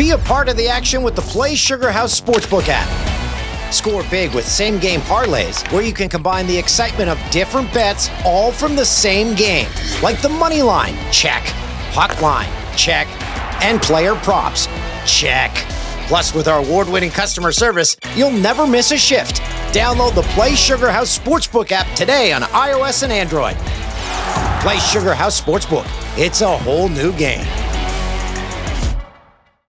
Be a part of the action with the Play Sugar House Sportsbook app. Score big with same game parlays, where you can combine the excitement of different bets all from the same game, like the money line, check, puck line, check, and player props, check. Plus, with our award winning customer service, you'll never miss a shift. Download the Play Sugar House Sportsbook app today on iOS and Android. Play Sugar House Sportsbook. It's a whole new game.